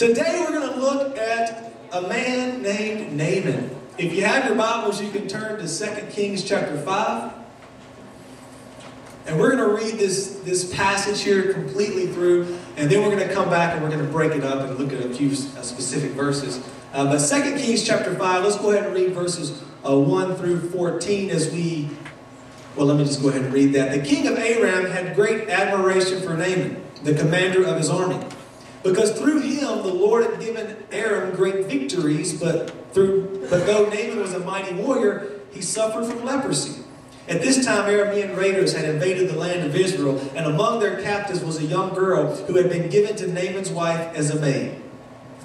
Today we're going to look at a man named Naaman. If you have your Bibles, you can turn to 2 Kings chapter 5. And we're going to read this, this passage here completely through, and then we're going to come back and we're going to break it up and look at a few uh, specific verses. Uh, but 2 Kings chapter 5, let's go ahead and read verses uh, 1 through 14 as we, well, let me just go ahead and read that. The king of Aram had great admiration for Naaman, the commander of his army, because through him the Lord had given Aram great victories, but, through, but though Naaman was a mighty warrior, he suffered from leprosy. At this time, Aramean raiders had invaded the land of Israel, and among their captives was a young girl who had been given to Naaman's wife as a maid.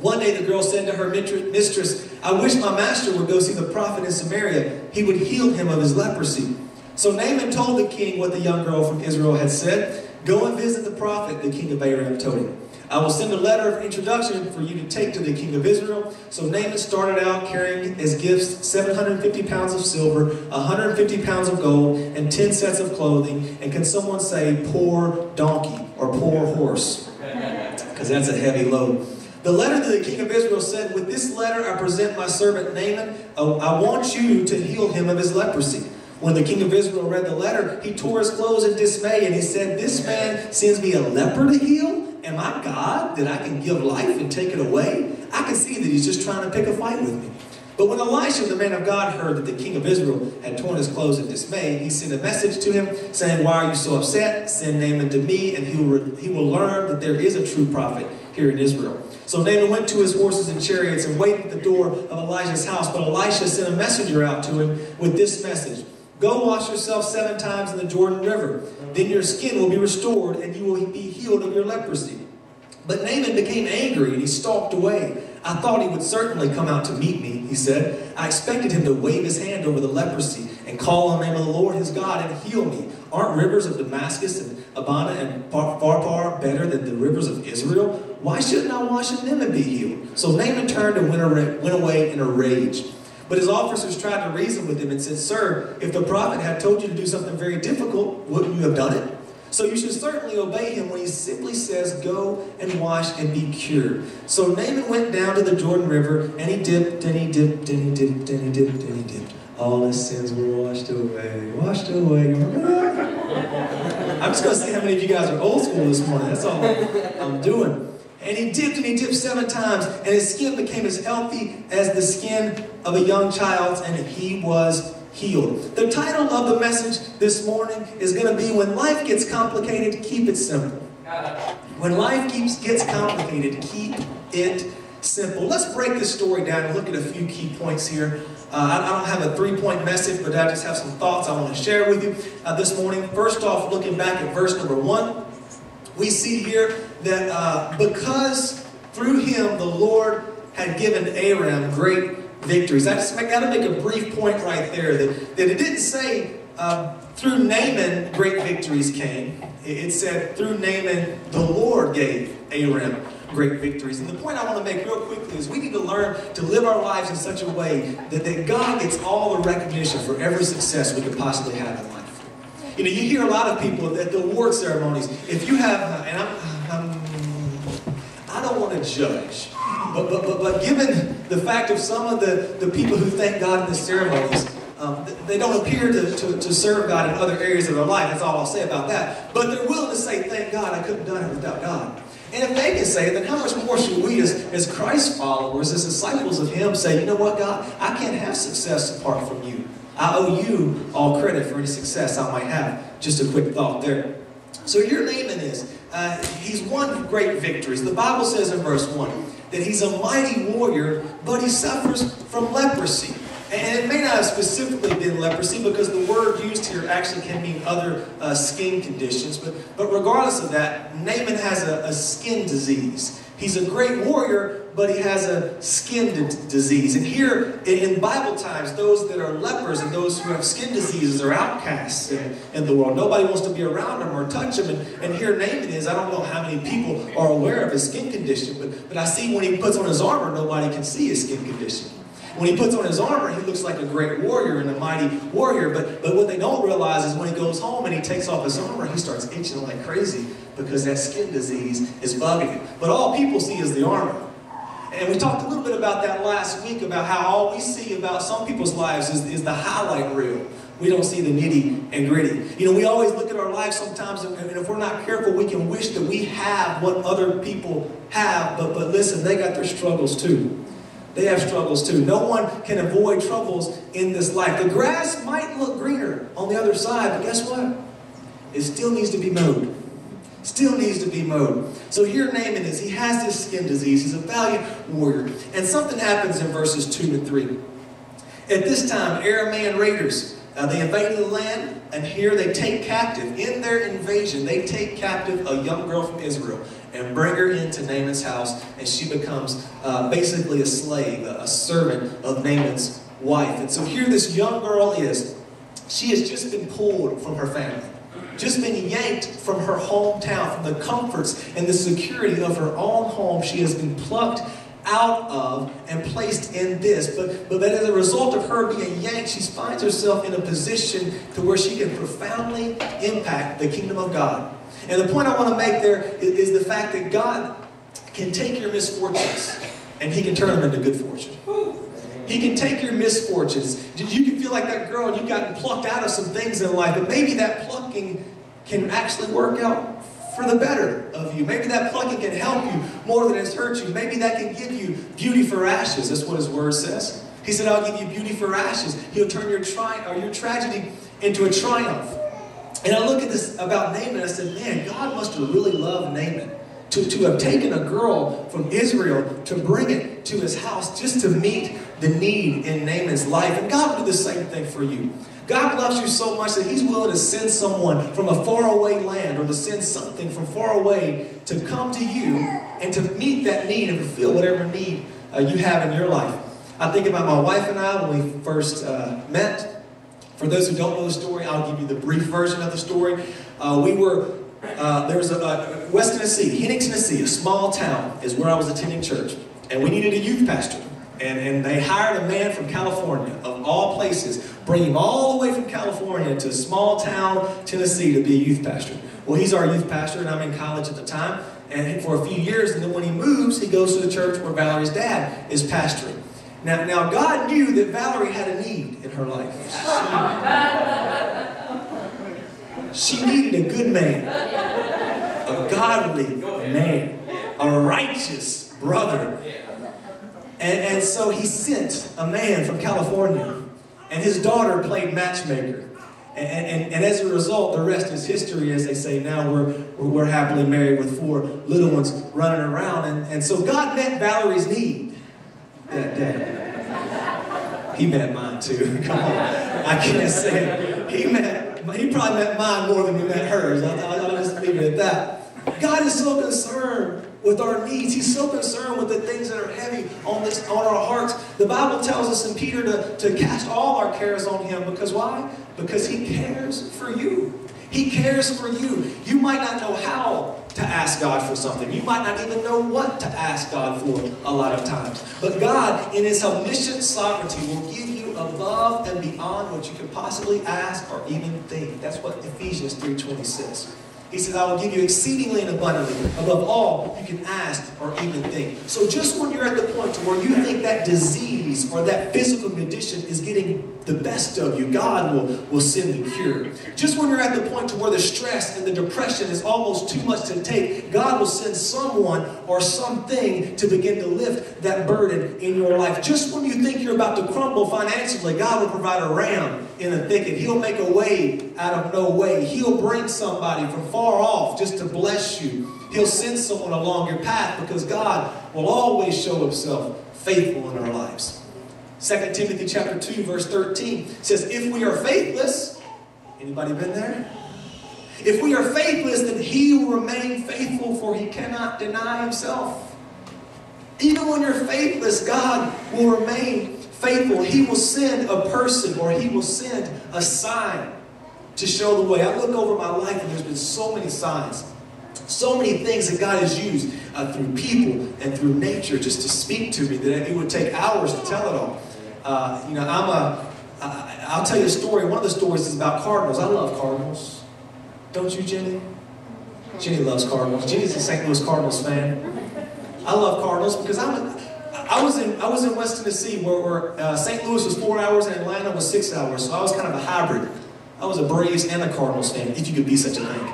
One day the girl said to her mistress, I wish my master would go see the prophet in Samaria. He would heal him of his leprosy. So Naaman told the king what the young girl from Israel had said. Go and visit the prophet, the king of Aram told him. I will send a letter of introduction for you to take to the king of Israel. So Naaman started out carrying as gifts 750 pounds of silver, 150 pounds of gold, and 10 sets of clothing. And can someone say poor donkey or poor horse? Because that's a heavy load. The letter to the king of Israel said, With this letter I present my servant Naaman. I want you to heal him of his leprosy. When the king of Israel read the letter, he tore his clothes in dismay and he said, This man sends me a leper to heal? Am I God that I can give life and take it away? I can see that he's just trying to pick a fight with me. But when Elisha, the man of God, heard that the king of Israel had torn his clothes in dismay, he sent a message to him saying, Why are you so upset? Send Naaman to me, and he will, he will learn that there is a true prophet here in Israel. So Naaman went to his horses and chariots and waited at the door of Elijah's house. But Elisha sent a messenger out to him with this message Go wash yourself seven times in the Jordan River. Then your skin will be restored, and you will be healed of your leprosy. But Naaman became angry and he stalked away. I thought he would certainly come out to meet me, he said. I expected him to wave his hand over the leprosy and call on the name of the Lord his God and heal me. Aren't rivers of Damascus and Abana and Pharpar better than the rivers of Israel? Why shouldn't I wash in them and be healed? So Naaman turned and went away in a rage. But his officers tried to reason with him and said, Sir, if the prophet had told you to do something very difficult, wouldn't you have done it? So you should certainly obey him when he simply says, Go and wash and be cured. So Naaman went down to the Jordan River, and he dipped, and he dipped, and he dipped, and he dipped, and he dipped. All his sins were washed away, washed away. I'm just going to see how many of you guys are old school this morning. That's all I'm doing. And he dipped and he dipped seven times, and his skin became as healthy as the skin of a young child and he was healed. The title of the message this morning is going to be When Life Gets Complicated, Keep It Simple. When life keeps, gets complicated, keep it simple. Let's break this story down and look at a few key points here. Uh, I, don't have a three-point message, but I just have some thoughts I want to share with you uh, this morning. First off, looking back at verse number one, we see here that uh, because through him the Lord had given Aram great victories. I just got to make a brief point right there that, that it didn't say uh, through Naaman great victories came. It said through Naaman the Lord gave Aram great victories. And the point I want to make real quickly is we need to learn to live our lives in such a way that, that God gets all the recognition for every success we could possibly have in life. You know, you hear a lot of people at the award ceremonies, if you have, and I'm, I'm I don't want to judge, but, but, but, but given the fact of some of the, the people who thank God in the ceremonies, um, they don't appear to, to, to, serve God in other areas of their life. That's all I'll say about that. But they're willing to say, thank God, I couldn't have done it without God. And if they can say it, then how much more should we as, as Christ followers, as disciples of Him, say, you know what, God, I can't have success apart from you. I owe you all credit for any success I might have. Just a quick thought there. So your Naaman is, uh, he's won great victories. The Bible says in verse 1 that he's a mighty warrior, but he suffers from leprosy. And it may not have specifically been leprosy because the word used here actually can mean other uh, skin conditions. But, but regardless of that, Naaman has a, a skin disease. He's a great warrior, but he has a skin disease. And here in, Bible times, those that are lepers and those who have skin diseases are outcasts in, in the world. Nobody wants to be around them or touch them. And, and here Naaman is, I don't know how many people are aware of his skin condition, but, but I see when he puts on his armor, nobody can see his skin condition. When he puts on his armor, he looks like a great warrior and a mighty warrior. But, but what they don't realize is when he goes home and he takes off his armor, he starts itching like crazy because that skin disease is bugging him. But all people see is the armor. And we talked a little bit about that last week about how all we see about some people's lives is, is the highlight reel. We don't see the nitty and gritty. You know, we always look at our lives sometimes, and if we're not careful, we can wish that we have what other people have. But, but listen, they got their struggles too. They have struggles too. No one can avoid troubles in this life. The grass might look greener on the other side, but guess what? It still needs to be mowed. Still needs to be mowed. So here Naaman is. He has this skin disease. He's a valiant warrior. And something happens in verses 2 and 3. At this time, Aramean raiders, uh, they invaded the land, and here they take captive. In their invasion, they take captive a young girl from Israel and bring her into Naaman's house, and she becomes uh, basically a slave, a servant of Naaman's wife. And so here this young girl is. She has just been pulled from her family just been yanked from her hometown, from the comforts and the security of her own home. She has been plucked out of and placed in this. But, but then as a result of her being yanked, she finds herself in a position to where she can profoundly impact the kingdom of God. And the point I want to make there is, is the fact that God can take your misfortunes and he can turn them into good fortune. He can take your misfortunes. You can feel like that girl and you've gotten plucked out of some things in life, but maybe that plucking can actually work out for the better of you. Maybe that plucking can help you more than it's hurt you. Maybe that can give you beauty for ashes. That's what his word says. He said, I'll give you beauty for ashes. He'll turn your, tri- or your tragedy into a triumph. And I look at this about Naaman and I said, man, God must have really loved Naaman to, to have taken a girl from Israel to bring it to his house just to meet the need in Naaman's life. And God will do the same thing for you. God loves you so much that He's willing to send someone from a faraway land or to send something from far away to come to you and to meet that need and fulfill whatever need uh, you have in your life. I think about my wife and I when we first uh, met. For those who don't know the story, I'll give you the brief version of the story. Uh, we were, uh, there was a, a West Tennessee, Henning, Tennessee, a small town, is where I was attending church. And we needed a youth pastor. And, and they hired a man from California, of all places, bring him all the way from California to a small town Tennessee to be a youth pastor. Well, he's our youth pastor, and I'm in college at the time, and for a few years, and then when he moves, he goes to the church where Valerie's dad is pastoring. Now, now God knew that Valerie had a need in her life. She, needed a good man, a godly man, a righteous brother and, and so he sent a man from California, and his daughter played matchmaker. And, and, and, as a result, the rest is history, as they say now. We're, we're happily married with four little ones running around. And, and so God met Valerie's need that day. He met mine too. Come on. I can't say it. He met, he probably met mine more than he met hers. I'll, I'll just leave it at that. God is so concerned with our needs. He's so concerned with the things that are heavy on this on our hearts. The Bible tells us in Peter to, to cast all our cares on him because why? Because he cares for you. He cares for you. You might not know how to ask God for something. You might not even know what to ask God for a lot of times. But God, in His omniscient sovereignty, will give you above and beyond what you could possibly ask or even think. That's what Ephesians 3.20 says. He says, I will give you exceedingly and abundantly, above all you can ask or even think. So just when you're at the point to where you think that disease or that physical condition is getting the best of you, God will, will send the cure. Just when you're at the point to where the stress and the depression is almost too much to take, God will send someone or something to begin to lift that burden in your life. Just when you think you're about to crumble financially, God will provide a ram in a thicket. He'll make a way out of no way. He'll bring somebody from far off just to bless you. He'll send someone along your path because God will always show himself faithful in our lives. 2 Timothy chapter 2, verse 13 says, If we are faithless, anybody been there? If we are faithless, then he will remain faithful, for he cannot deny himself. Even when you're faithless, God will remain faithful. He will send a person or he will send a sign to show the way. I look over my life and there's been so many signs, so many things that God has used uh, through people and through nature just to speak to me that it would take hours to tell it all. Uh, you know, I'm a, I, I'll tell you a story. One of the stories is about cardinals. I love cardinals. Don't you, Jenny? Jenny loves cardinals. Jenny's a St. Louis Cardinals fan. I love cardinals because I'm a, I was in I was in West Tennessee where, where uh, St. Louis was four hours and Atlanta was six hours. So I was kind of a hybrid. I was a Braves and a Cardinals fan, if you could be such a thing.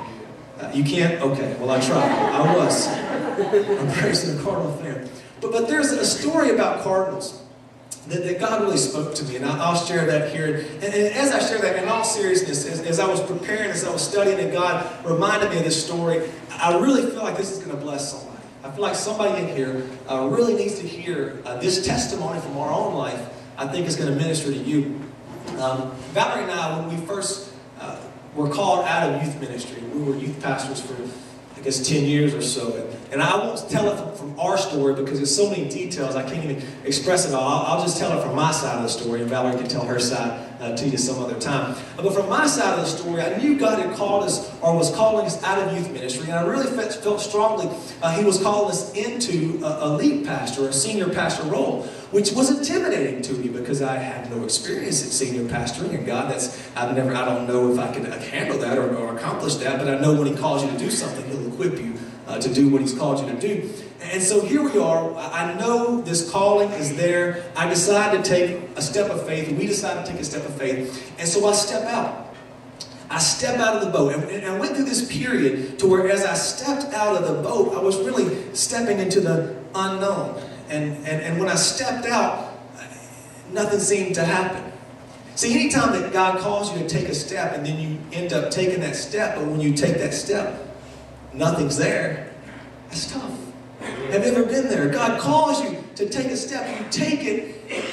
Uh, you can't? Okay, well I tried. I was. a Braves and a Cardinal fan. But but there's a story about Cardinals that, that God really spoke to me, and I'll, I'll share that here. And, and, as I share that, in all seriousness, as, as I was preparing, as I was studying, and God reminded me of this story, I really feel like this is going to bless somebody. I feel like somebody in here uh, really needs to hear uh, this testimony from our own life. I think is going to minister to you. Um, Valerie and I, when we first uh, were called out of youth ministry, we were youth pastors for I guess 10 years or so. And I won't tell it from, our story because there's so many details I can't even express it all. I'll, just tell it from my side of the story, and Valerie can tell her side uh, to you some other time. But from my side of the story, I knew God had called us or was calling us out of youth ministry, and I really felt, strongly uh, He was calling us into a, a lead pastor, a senior pastor role which was intimidating to me because I had no experience in senior pastoring. And God, that's I've never, I don't know if I can handle that or, or accomplish that, but I know when He calls you to do something, equip you uh, to do what He's called you to do. And so here we are. I know this calling is there. I decide to take a step of faith. We decide to take a step of faith. And so I step out. I step out of the boat. And, I went through this period to where as I stepped out of the boat, I was really stepping into the unknown. And, and, and when I stepped out, nothing seemed to happen. See, anytime that God calls you to take a step and then you end up taking that step, but when you take that step, nothing's there, that's tough. Have you ever been there? God calls you to take a step, you take it,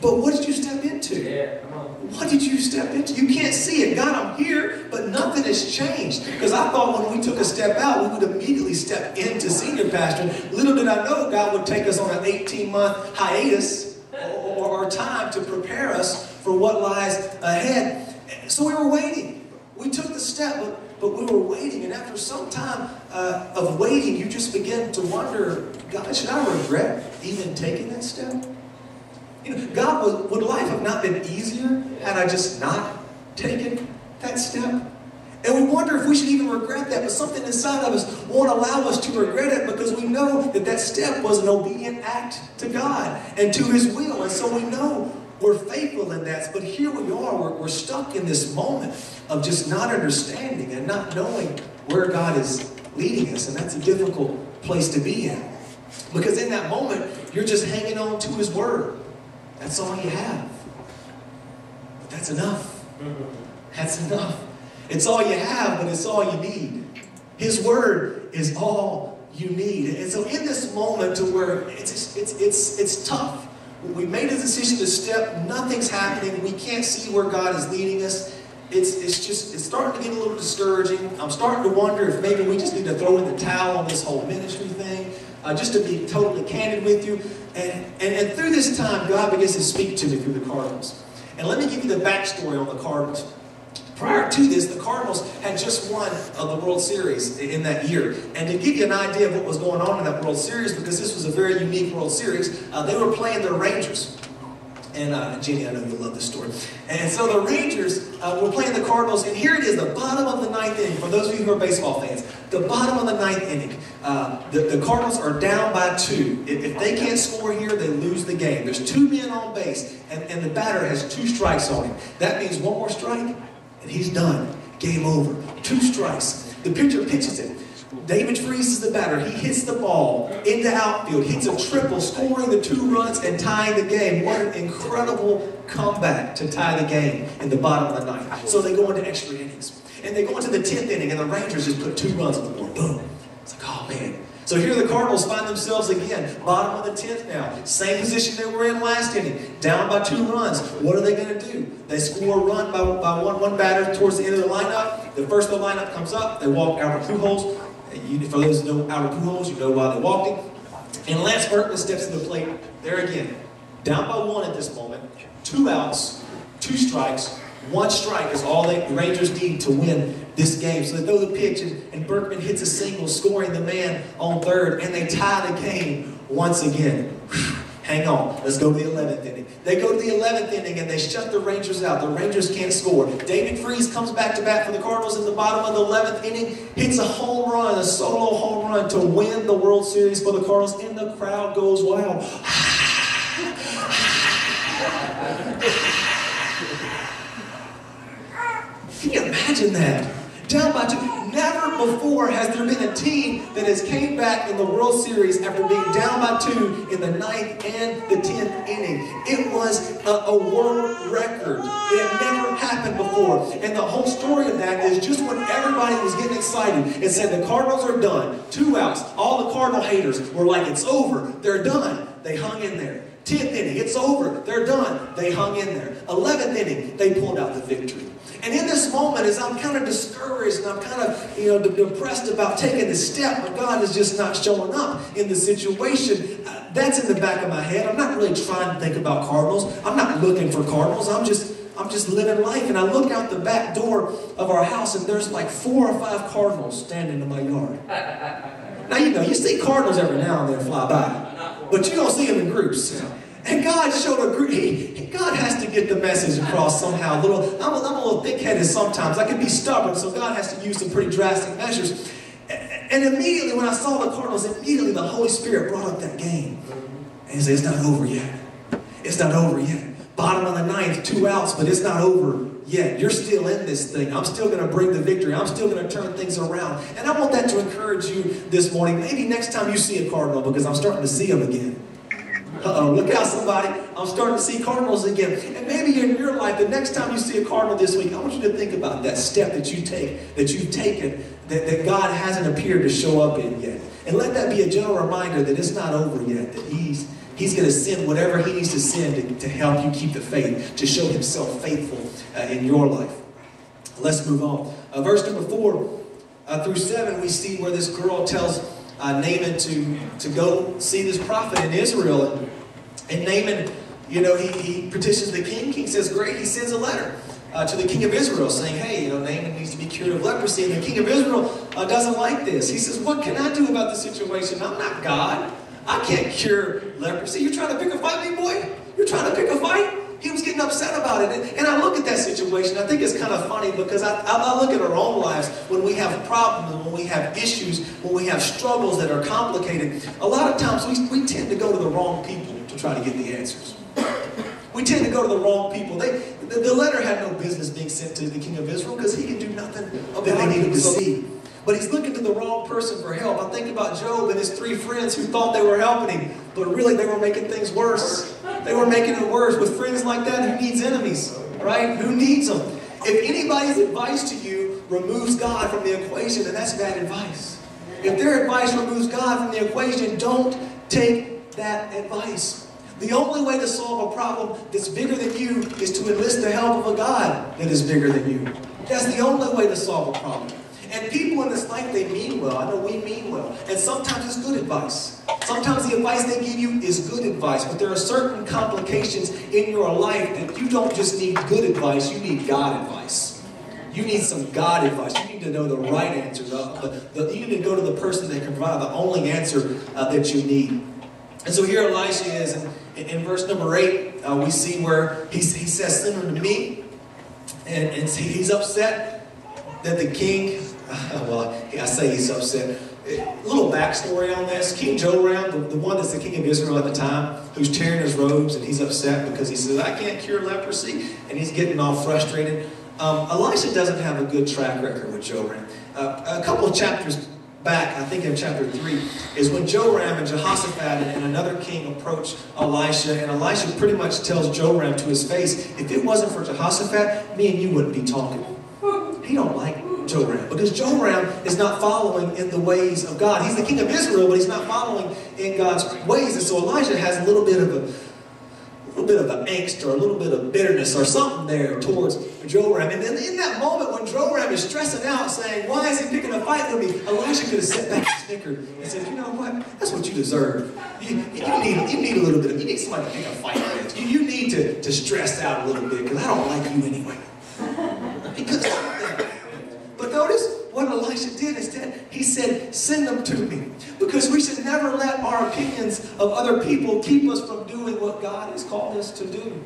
but what did you step into? Yeah, what did you step into? You can't see it. God, I'm here, but nothing has changed. Because I thought when we took a step out, we would immediately step into senior pastor. Little did I know God would take us on an 18 month hiatus or, or time to prepare us for what lies ahead. So we were waiting. We took the step, but, we were waiting. And after some time uh, of waiting, you just begin to wonder God, should I regret even taking that step? You know, God, would life have not been easier had I just not taken that step? And we wonder if we should even regret that, but something inside of us won't allow us to regret it because we know that that step was an obedient act to God and to His will. And so we know we're faithful in that. But here we are, we're, we're stuck in this moment of just not understanding and not knowing where God is leading us. And that's a difficult place to be in. Because in that moment, you're just hanging on to His Word. That's all you have. But that's enough. That's enough. It's all you have, but it's all you need. His word is all you need. And so in this moment to where it's it's it's it's tough. We made a decision to step, nothing's happening, we can't see where God is leading us. It's, it's just, it's starting to get a little discouraging. I'm starting to wonder if maybe we just need to throw in the towel on this whole ministry thing. Uh, just to be totally candid with you, and, and, and through this time, God begins to speak to me through the Cardinals. And let me give you the backstory on the Cardinals. Prior to this, the Cardinals had just won uh, the World Series in that year. And to give you an idea of what was going on in that World Series, because this was a very unique World Series, uh, they were playing the Rangers. And uh, Jenny, I know you love this story. And so the Rangers uh, were playing the Cardinals, and here it is, the bottom of the ninth inning. For those of you who are baseball fans, the bottom of the ninth inning. Uh, the, the, Cardinals are down by two. If, if, they can't score here, they lose the game. There's two men on base, and, and the batter has two strikes on him. That means one more strike, and he's done. Game over. Two strikes. The pitcher pitches it. David Freese is the batter. He hits the ball in the outfield, hits a triple, scoring the two runs and tying the game. What an incredible comeback to tie the game in the bottom of the ninth. So they go into extra innings. And they go into the 10th inning, and the Rangers just put two runs on the board. Boom. It's like, oh man. So here the Cardinals find themselves again, bottom of the 10th now. Same position they were in last inning, down by two runs. What are they going to do? They score a run by, by one, one batter towards the end of the lineup. The first of the lineup comes up. They walk Albert Pujols. You, for those who know Albert Pujols, you know why they walked him. And Lance Berkman steps to the plate there again. Down by one at this moment. Two outs, two strikes, one strike is all the Rangers need to win this game. So they throw the pitch, and, and Berkman hits a single, scoring the man on third, and they tie the game once again. Hang on. Let's go to the 11th inning. They go to the 11th inning and they shut the Rangers out. The Rangers can't score. David Freese comes back to bat for the Cardinals in the bottom of the 11th inning, hits a home run, a solo home run to win the World Series for the Cardinals, and the crowd goes wild. Can you imagine that. Down by two. Never before has there been a team that has came back in the World Series after being down by two in the ninth and the tenth inning. It was a, a world record. It had never happened before. And the whole story of that is just when everybody was getting excited and said the Cardinals are done, two outs, all the Cardinal haters were like, it's over, they're done. They hung in there. 10th inning, it's over, they're done. They hung in there. 11th inning, they pulled out the victory. And in this moment, as I'm kind of discouraged and I'm kind of, you know, depressed about taking the step, but God is just not showing up in the situation, uh, that's in the back of my head. I'm not really trying to think about Cardinals. I'm not looking for Cardinals. I'm just, I'm just living life. And I look out the back door of our house, and there's like four or five Cardinals standing in my yard. Now, you know, you see Cardinals every now and then fly by, but you don't see them in groups. And God showed a group. He, God has to get the message across somehow. A little, I'm a, I'm a little thick-headed sometimes. I can be stubborn, so God has to use some pretty drastic measures. And immediately when I saw the Cardinals, immediately the Holy Spirit brought up that game. And he said, it's not over yet. It's not over yet. Bottom of the ninth, two outs, but it's not over yet. You're still in this thing. I'm still going to bring the victory. I'm still going to turn things around. And I want that to encourage you this morning. Maybe next time you see a Cardinal, because I'm starting to see them again. Uh-oh, look out somebody. I'm starting to see cardinals again. And maybe in your life, the next time you see a cardinal this week, I want you to think about that step that you take, that you've taken, that, that God hasn't appeared to show up in yet. And let that be a gentle reminder that it's not over yet, that He's He's going to send whatever He needs to send to, to help you keep the faith, to show Himself faithful uh, in your life. Let's move on. Uh, verse number four uh, through seven, we see where this girl tells uh, Naaman to, to go see this prophet in Israel. And, and Naaman, you know, he, he petitions the king. King says, great. He sends a letter uh, to the king of Israel saying, hey, you know, Naaman needs to be cured of leprosy. And the king of Israel uh, doesn't like this. He says, what can I do about the situation? I'm not God. I can't cure leprosy. You're trying to pick a fight, big boy? You're trying to pick a fight? He was getting upset about it. And, I look at that situation, I think it's kind of funny because I, I, I look at our own lives when we have problems, when we have issues, when we have struggles that are complicated. A lot of times we, we tend to go to the wrong people to try to get the answers. We tend to go to the wrong people. They, the, the letter had no business being sent to the king of Israel because he can do nothing about it. They needed to see. But he's looking to the wrong person for help. I think about Job and his three friends who thought they were helping him, but really they were making things worse. They were making it worse. With friends like that, who needs enemies? Right? Who needs them? If anybody's advice to you removes God from the equation, then that's bad advice. If their advice removes God from the equation, don't take that advice. The only way to solve a problem that's bigger than you is to enlist the help of a God that is bigger than you. That's the only way to solve a problem. And people in this life, they mean well. I know we mean well. And sometimes it's good advice. Sometimes the advice they give you is good advice, but there are certain complications in your life that you don't just need good advice, you need God advice. You need some God advice. You need to know the right answer. The, the, you need to go to the person that can provide the only answer uh, that you need. And so here Elisha is, in, in verse number 8, uh, we see where he, he says, send him to me. And, and he's upset that the king well, I say he's upset. A little backstory on this. King Joram, the, the one that's the king of Israel at the time, who's tearing his robes and he's upset because he says, I can't cure leprosy, and he's getting all frustrated. Um, Elisha doesn't have a good track record with Joram. Uh, a couple of chapters back, I think in chapter 3, is when Joram and Jehoshaphat and another king approach Elisha, and Elisha pretty much tells Joram to his face, if it wasn't for Jehoshaphat, me and you wouldn't be talking. He don't like Joram because Joram is not following in the ways of God. He's the king of Israel, but he's not following in God's ways. And so Elijah has a little bit of a, a little bit of an angst or a little bit of bitterness or something there towards Joram. And then in that moment when Joram is stressing out, saying, "Why is he picking a fight with me?" Elijah could have sat back and snickered and said, "You know what? That's what you deserve. You, you need you need a little bit of you need somebody to pick a fight with. You, you need to to stress out a little bit because I don't like you anyway." Because but notice what Elisha did instead. He said, send them to me. Because we should never let our opinions of other people keep us from doing what God has called us to do.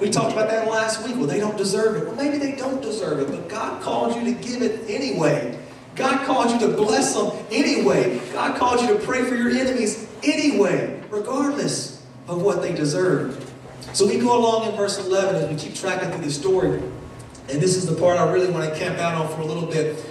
We talked about that last week. Well, they don't deserve it. Well, maybe they don't deserve it, but God called you to give it anyway. God called you to bless them anyway. God called you to pray for your enemies anyway, regardless of what they deserve. So we go along in verse 11 as we keep tracking through the story. And this is the part I really want to camp out on for a little bit.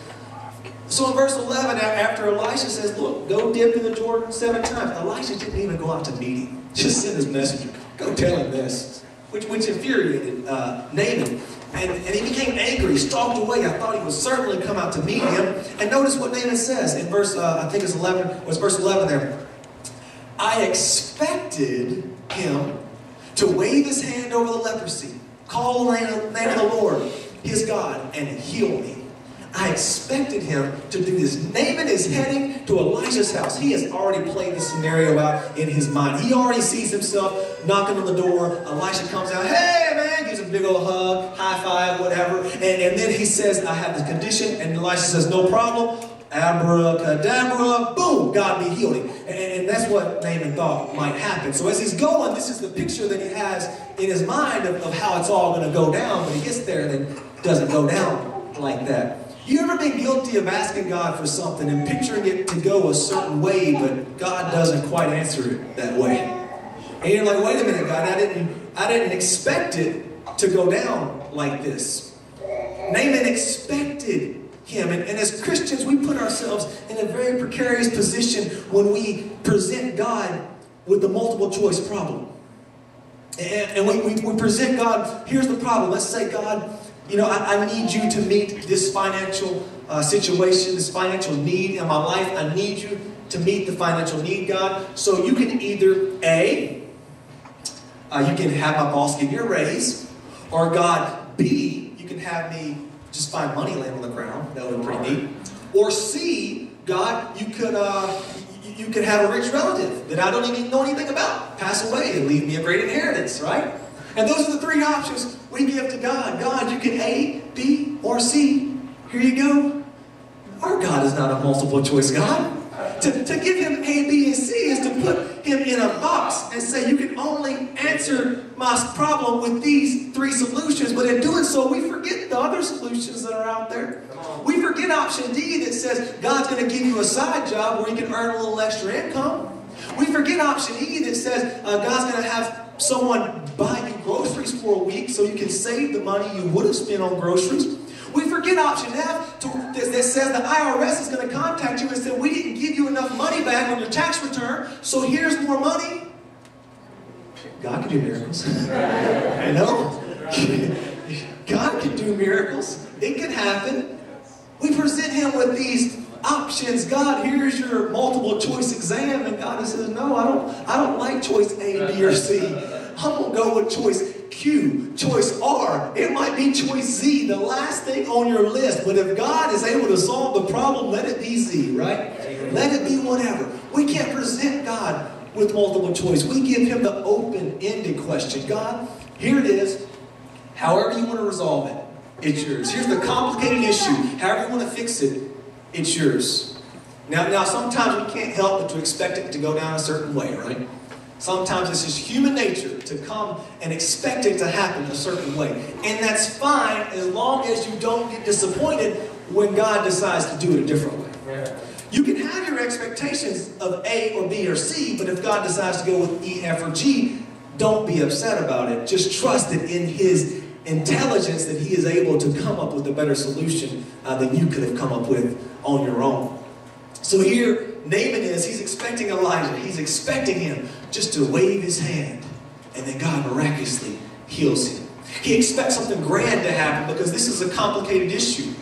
So in verse 11, after Elisha says, look, go dip in the Jordan seven times, Elisha didn't even go out to meet him. Just send his messenger. Go tell him this. Which, which infuriated uh, Naaman. And, and he became angry, He stalked away. I thought he would certainly come out to meet him. And notice what Naaman says in verse, uh, I think it's 11, was verse 11 there. I expected him to wave his hand over the leprosy, call the name of the Lord, his God, and heal me. I expected him to do this. Naaman is heading to Elijah's house. He has already played the scenario out in his mind. He already sees himself knocking on the door. Elisha comes out, hey man, gives him a big old hug, high five, whatever. And, and then he says, I have the condition. And Elisha says, no problem. Abracadabra, boom, God be him. And, and that's what Naaman thought might happen. So as he's going, this is the picture that he has in his mind of, of how it's all going to go down. But he gets there and it doesn't go down like that. You ever been guilty of asking God for something and picturing it to go a certain way, but God doesn't quite answer it that way? And you're like, wait a minute, God, I didn't, I didn't expect it to go down like this. Naaman expected him. And, and, as Christians, we put ourselves in a very precarious position when we present God with the multiple choice problem. And, and we, we, we present God, here's the problem. Let's say, God, you know, I, I need you to meet this financial uh, situation, this financial need in my life. I need you to meet the financial need, God. So you can either, A, uh, you can have my boss give you a raise, or God, B, you can have me just find money laying on the ground. That would be pretty neat. Or C, God, you could uh, you could have a rich relative that I don't even know anything about pass away and leave me a great inheritance, right? And those are the three options we give to God. God, you can A, B, or C. Here you go. Our God is not a multiple choice God. To, to give him A, B, and C is to put him in a box and say, you can only answer my problem with these three solutions. But in doing so, we forget the other solutions that are out there. We forget option D that says God's going to give you a side job where you can earn a little extra income. We forget option E that says uh, God's going to have someone buy you groceries for a week so you can save the money you would have spent on groceries. We forget option F that says the IRS is going to contact you and say, we didn't give you enough money back on your tax return, so here's more money. God can do miracles. I know. God can do miracles. It can happen. We present him with these options. God, here's your multiple choice exam. And God says, no, I don't, I don't like choice A, B, or C. I'm going to go with choice Q, choice R. It might be choice Z, the last thing on your list. But if God is able to solve the problem, let it be Z, right? Let it be whatever. We can't present God with multiple choice. We give him the open-ended question. God, here it is. However you want to resolve it, it's yours. Here's the complicated issue. However you want to fix it, it's yours. Now, now sometimes we can't help but to expect it to go down a certain way, right? Sometimes it's just human nature to come and expect it to happen a certain way. And that's fine as long as you don't get disappointed when God decides to do it a different way. You can have your expectations of A or B or C, but if God decides to go with E, F, or G, don't be upset about it. Just trust that in His intelligence that He is able to come up with a better solution uh, than you could have come up with on your own. So here, Naaman is, he's expecting Elijah. He's expecting him just to wave his hand. And then God miraculously heals him. He expects something grand to happen because this is a complicated issue.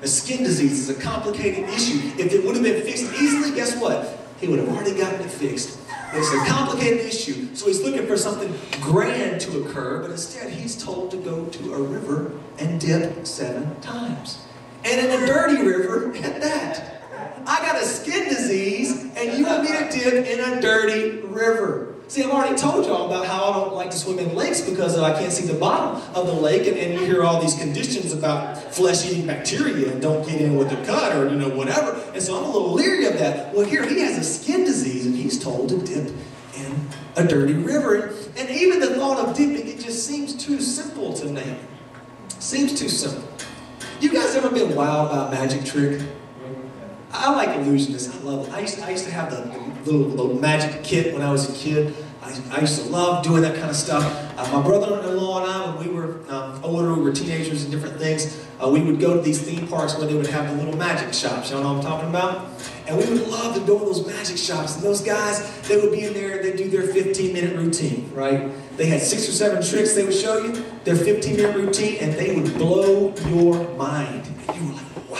A skin disease is a complicated issue. If it would have been fixed easily, guess what? He would have already gotten it fixed. It's a complicated issue. So he's looking for something grand to occur, but instead he's told to go to a river and dip seven times. And in a dirty river at that. I got a skin disease, and you want me to dip in a dirty river. See, I've already told y'all about how I don't like to swim in lakes because I can't see the bottom of the lake, and, and you hear all these conditions about flesh-eating bacteria and don't get in with a cut or, you know, whatever. And so I'm a little leery of that. Well, here he has a skin disease, and he's told to dip in a dirty river. And even the thought of dipping, it just seems too simple to name. Seems too simple. You guys ever been wild about magic trick? I like illusionists. I love it. I used to, I used to have the little, little magic kit when I was a kid. I, I used to love doing that kind of stuff. Uh, my brother-in-law and I, when we were um, older, we were teenagers and different things, uh, we would go to these theme parks where they would have the little magic shops. Y'all know what I'm talking about? And we would love to go to those magic shops. And those guys, they would be in there, they'd do their 15-minute routine, right? They had six or seven tricks they would show you, their 15-minute routine, and they would blow your mind. And you were like, wow,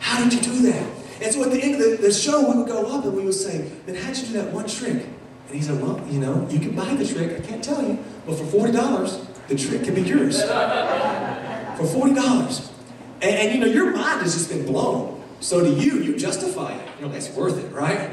how did you do that? And so at the end of the, the show, we would go up and we would say, then how'd you do that one trick? And he said, well, you know, you can buy the trick, I can't tell you, but for $40, the trick can be yours. for $40. And, and, you know, your mind has just been blown. So to you, you justify it. You know, that's worth it, right?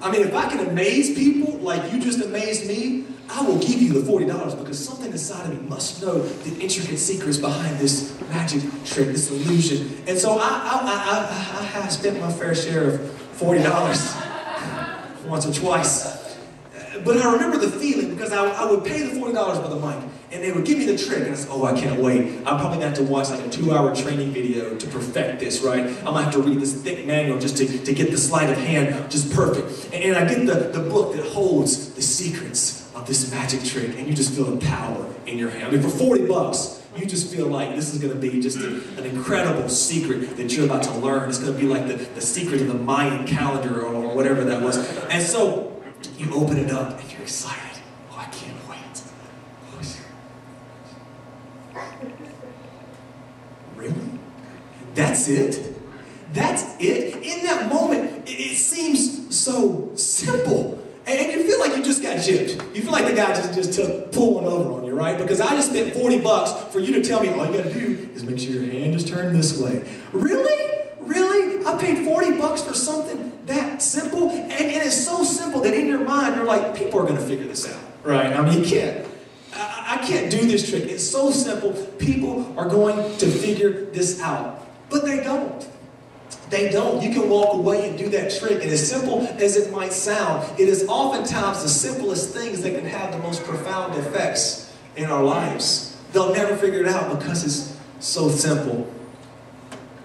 I mean, if I can amaze people like you just amazed me, I will give you the $40 because something inside of me must know the intricate secrets behind this magic trick, this illusion. And so I, I, I, I, I have spent my fair share of $40 once or twice. But I remember the feeling because I, I would pay the $40 for the mic and they would give me the trick and I said, oh, I can't wait. I'm probably gonna have to watch like a two hour training video to perfect this, right? I'm gonna have to read this thick manual just to, to get the sleight of hand just perfect. And, and I get the, the book that holds the secrets of this magic trick and you just feel the power in your hand. I mean, for 40 bucks, you just feel like this is going to be just a, an incredible secret that you're about to learn. It's going to be like the, the secret of the Mayan calendar or whatever that was. And so you open it up and you're excited. Oh, I can't wait. Really? That's it? That's it? In that moment, it, seems so simple. And you feel like you just got gypped. You feel like the guy just, just took pull one over on you, right? Because I just spent 40 bucks for you to tell me all you gotta do is make sure your hand is turned this way. Really? Really? I paid 40 bucks for something that simple? And, and it's so simple that in your mind, you're like, people are going to figure this out, right? I mean, you can't. I, I can't do this trick. It's so simple. People are going to figure this out. But they don't. They don't. You can walk away and do that trick, and as simple as it might sound, it is oftentimes the simplest things that can have the most profound effects in our lives. They'll never figure it out because it's so simple.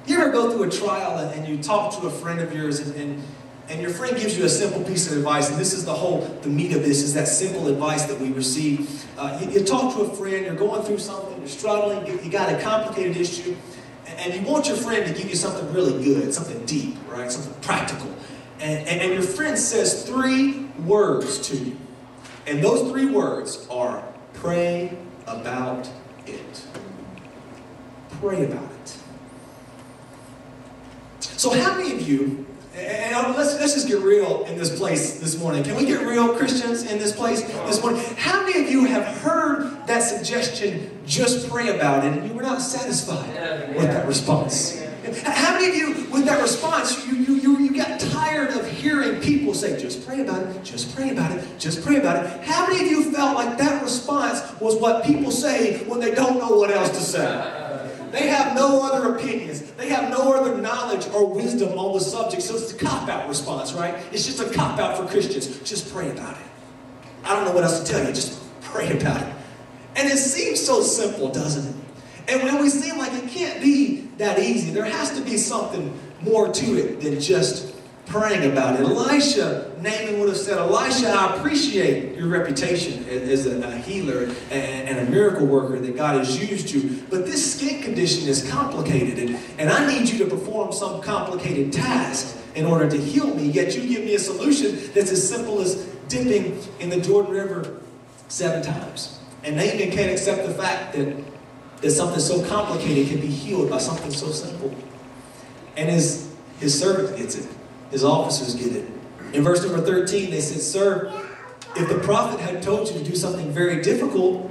You ever go through a trial and, and you talk to a friend of yours and, and, and your friend gives you a simple piece of advice, and this is the whole, the meat of this, is that simple advice that we receive. Uh, you, you, talk to a friend, you're going through something, you're struggling, you, you got a complicated issue, and, and, you want your friend to give you something really good, something deep, right, something practical. And, and, and your friend says three words to you. And those three words are pray about it. Pray about it. So how many of you, and um, let's, let's just get real in this place this morning. Can we get real Christians in this place this morning? How many of you have heard that suggestion, just pray about it, and you were not satisfied with that response? How many of you, with that response, you, you, you, you got tired of hearing people say, just pray about it, just pray about it, just pray about it? How many of you felt like that response was what people say when they don't know what else to say? They have no other opinions. They have no other knowledge or wisdom on the subject. So it's a cop-out response, right? It's just a cop-out for Christians. Just pray about it. I don't know what else to tell you. Just pray about it. And it seems so simple, doesn't it? And when we seem like it can't be that easy, there has to be something more to it than just praying about it. Elisha, Naaman would have said, Elisha, I appreciate your reputation as a, healer and, a miracle worker that God has used you, but this skin condition is complicated, and, and I need you to perform some complicated task in order to heal me, yet you give me a solution that's as simple as dipping in the Jordan River seven times. And Naaman can't accept the fact that, that something so complicated can be healed by something so simple. And his, his servant gets it. His officers get it. In verse number 13, they said, Sir, if the prophet had told you to do something very difficult,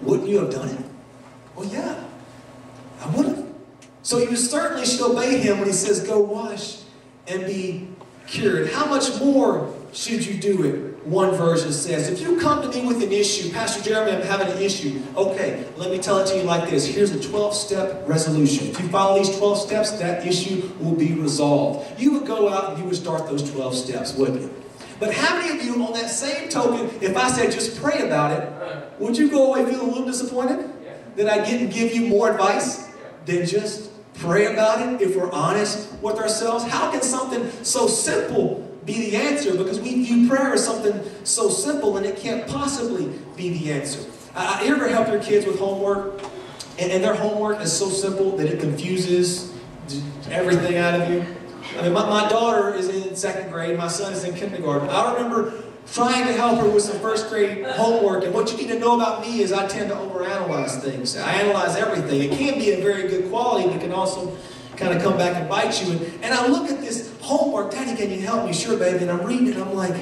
wouldn't you have done it? Well, yeah, I would have. So you certainly should obey him when he says, Go wash and be cured. How much more should you do it? One version says, if you come to me with an issue, Pastor Jeremy, I'm having an issue. Okay, let me tell it to you like this. Here's a 12-step resolution. If you follow these 12 steps, that issue will be resolved. You would go out and you would start those 12 steps, wouldn't you? But how many of you, on that same token, if I said just pray about it, would you go away feeling a little disappointed that I didn't give you more advice than just pray about it if we're honest with ourselves? How can something so simple be the answer because we view prayer as something so simple and it can't possibly be the answer. Uh, you ever help your kids with homework and, and their homework is so simple that it confuses everything out of you? I mean, my, my daughter is in second grade, my son is in kindergarten. I remember trying to help her with some first grade homework. And what you need to know about me is I tend to overanalyze things. I analyze everything. It can be a very good quality, but it can also kind of come back and bite you. And, and I look at this homework, Daddy, can you help me? Sure, baby. And I'm reading it, I'm like,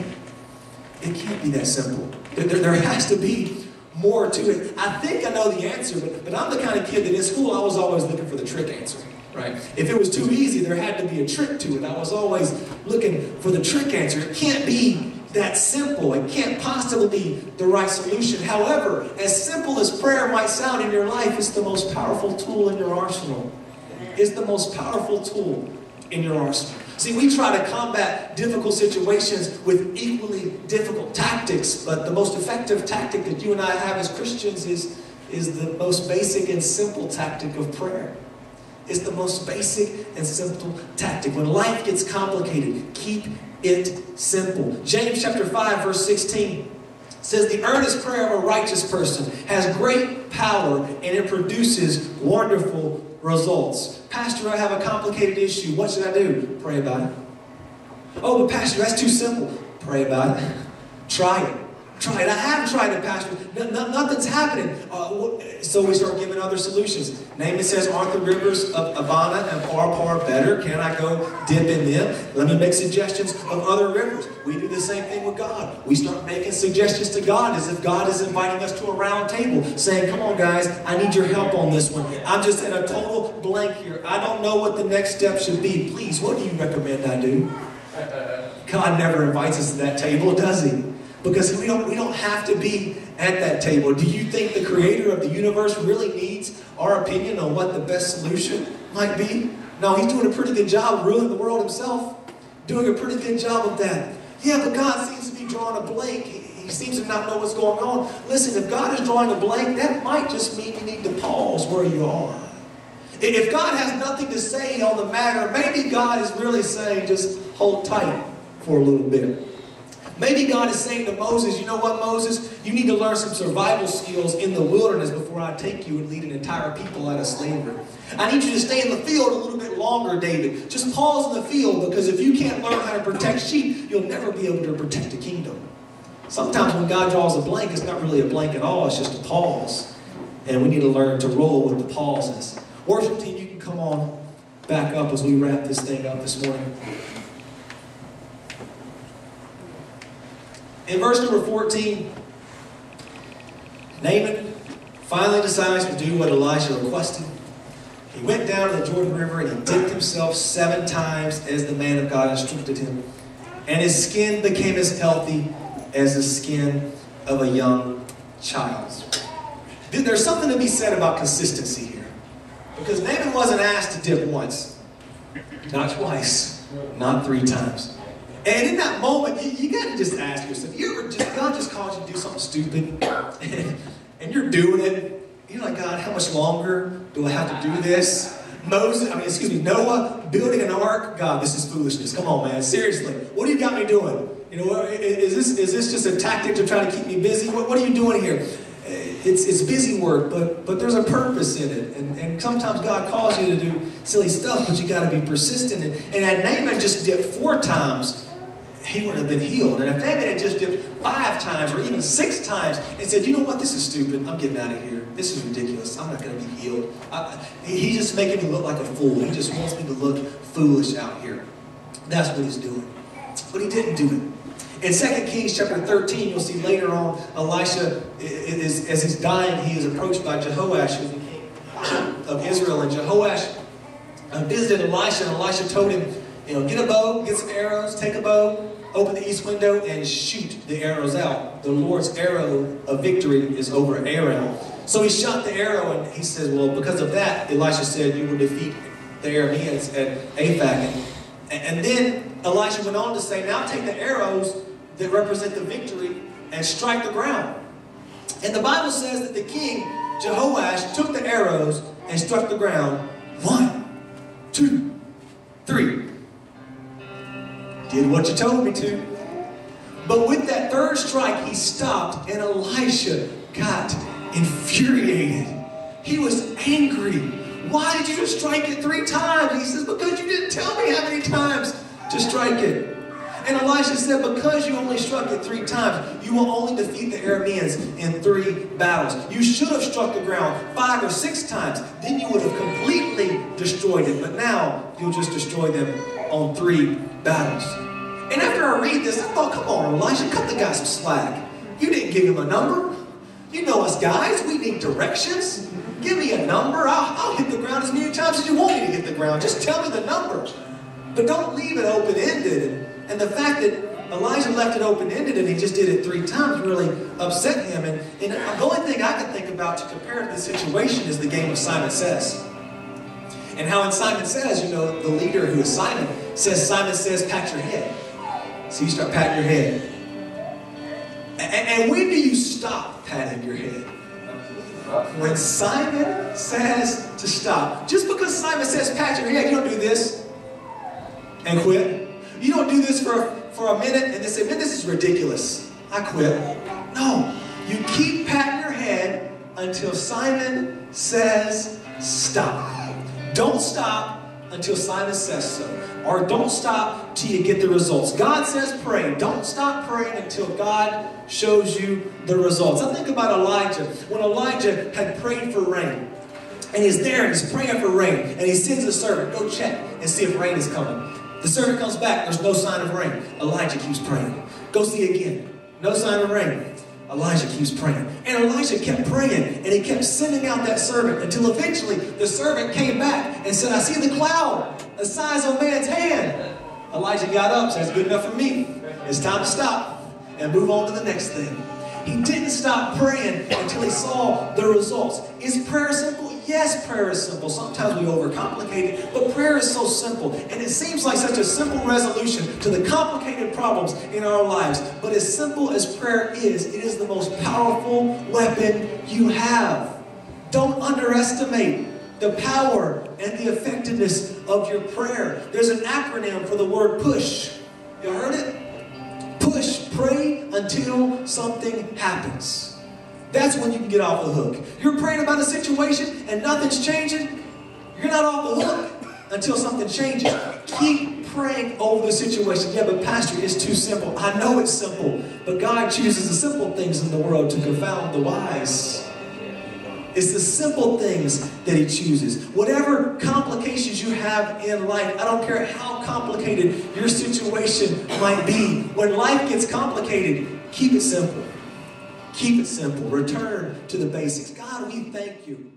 it can't be that simple. There, there, there has to be more to it. I think I know the answer, but, but I'm the kind of kid that in school I was always looking for the trick answer. Right? If it was too easy, there had to be a trick to it. I was always looking for the trick answer. It can't be that simple. It can't possibly be the right solution. However, as simple as prayer might sound in your life, it's the most powerful tool in your arsenal. It's the most powerful tool in your arsenal. See, we try to combat difficult situations with equally difficult tactics, but the most effective tactic that you and I have as Christians is, is the most basic and simple tactic of prayer. It's the most basic and simple tactic. When life gets complicated, keep it simple. James chapter 5, verse 16 says, The earnest prayer of a righteous person has great power and it produces wonderful results. Pastor, I have a complicated issue. What should I do? Pray about it. Oh, but Pastor, that's too simple. Pray about it. Try it. Try it. I have tried it, Pastor. No, no, nothing's happening. Uh, so we start giving other solutions. It says, aren't the rivers of Abana and Pharpar better? Can I go dip in them? Let me make suggestions of other rivers. We do the same thing with God. We start making suggestions to God as if God is inviting us to a round table, saying, come on, guys, I need your help on this one. I'm just in a total blank here. I don't know what the next step should be. Please, what do you recommend I do? God never invites us to that table, does he? Because we don't, we don't have to be at that table. Do you think the creator of the universe really needs our opinion on what the best solution might be? No, he's doing a pretty good job ruling the world himself. Doing a pretty good job of that. Yeah, but God seems to be drawing a blank. He, seems to not know what's going on. Listen, if God is drawing a blank, that might just mean you need to pause where you are. If God has nothing to say on the matter, maybe God is really saying just hold tight for a little bit. Maybe God is saying to Moses, you know what, Moses? You need to learn some survival skills in the wilderness before I take you and lead an entire people out of slavery. I need you to stay in the field a little bit longer, David. Just pause in the field because if you can't learn how to protect sheep, you'll never be able to protect the kingdom. Sometimes when God draws a blank, it's not really a blank at all, it's just a pause. And we need to learn to roll with the pauses. Worship team, you can come on back up as we wrap this thing up this morning. In verse number 14, Naaman finally decides to do what Elijah requested. He went down to the Jordan River and he dipped himself seven times as the man of God instructed him. And his skin became as healthy as the skin of a young child. There's something to be said about consistency here. Because Naaman wasn't asked to dip once, not twice, not three times. And in that moment, you, you got to just ask yourself, you ever just, God just calls you to do something stupid, and you're doing it. You're like, God, how much longer do I have to do this? Moses, I mean, excuse me, Noah building an ark. God, this is foolishness. Come on, man. Seriously. What do you got me doing? You know, is this, is this just a tactic to try to keep me busy? What, what are you doing here? Eh, it's, it's busy work, but, but there's a purpose in it. And, and sometimes God calls you to do silly stuff, but you got to be persistent. And, and had Naaman just dipped four times, he would have been healed. And if David had just dipped five times or even six times and said, you know what, this is stupid, I'm getting out of here. This is ridiculous. I'm not going to be healed. I, he's just making me look like a fool. He just wants me to look foolish out here. That's what he's doing. But he didn't do it. In 2 Kings chapter 13, you'll see later on, Elisha, is, as he's dying, he is approached by Jehoash, who's the king of Israel. And Jehoash visited Elisha, and Elisha told him, you know, get a bow, get some arrows, take a bow, open the east window and shoot the arrows out. The Lord's arrow of victory is over Aram. So he shot the arrow and he says, well, because of that, Elisha said, you will defeat the Arameans at Aphek. And, and then Elisha went on to say, now take the arrows that represent the victory and strike the ground. And the Bible says that the king, Jehoash, took the arrows and struck the ground. One, two, three. Did what you told me to. But with that third strike, he stopped, and Elisha got infuriated. He was angry. Why did you just strike it three times? He says, Because you didn't tell me how many times to strike it. And Elisha said, Because you only struck it three times, you will only defeat the Arameans in three battles. You should have struck the ground five or six times. Then you would have completely destroyed it. But now you'll just destroy them on three battles. And after I read this, I thought, come on, Elijah, cut the guy some slack. You didn't give him a number. You know us guys, we need directions. Give me a number. I'll, I'll hit the ground as many times as you want me to hit the ground. Just tell me the number. But don't leave it open-ended and the fact that Elijah left it open-ended and he just did it three times really upset him. And, and the only thing I can think about to compare to this situation is the game of Simon Says. And how in Simon Says, you know, the leader who is Simon says, Simon says, pat your head. So you start patting your head. And, and when do you stop patting your head? When Simon says to stop. Just because Simon says pat your head, you don't do this and quit. You don't do this for, for a minute and then say, man, this is ridiculous. I quit. No. You keep patting your head until Simon says stop. Don't stop until Simon says so. Or don't stop till you get the results. God says pray. Don't stop praying until God shows you the results. I think about Elijah. When Elijah had prayed for rain, and he's there and he's praying for rain, and he sends a servant, go check and see if rain is coming. The servant comes back, there's no sign of rain. Elijah keeps praying. Go see again. No sign of rain. Elijah keeps praying. And Elijah kept praying, and he kept sending out that servant until eventually the servant came back and said, I see the cloud, the size of a man's hand. Elijah got up, said, That's good enough for me. It's time to stop and move on to the next thing. He didn't stop praying until he saw the results. Is prayer simple? Yes, prayer is simple. Sometimes we overcomplicate it, but prayer is so simple. And it seems like such a simple resolution to the complicated problems in our lives. But as simple as prayer is, it is the most powerful weapon you have. Don't underestimate the power and the effectiveness of your prayer. There's an acronym for the word push. You heard it? Pray until something happens. That's when you can get off the hook. You're praying about a situation and nothing's changing, you're not off the hook until something changes. Keep praying over the situation. Yeah, but Pastor, it's too simple. I know it's simple, but God chooses the simple things in the world to confound the wise. It's the simple things that He chooses. Whatever complications you have in life, I don't care how complicated your situation might be. When life gets complicated, keep it simple. Keep it simple. Return to the basics. God, we thank you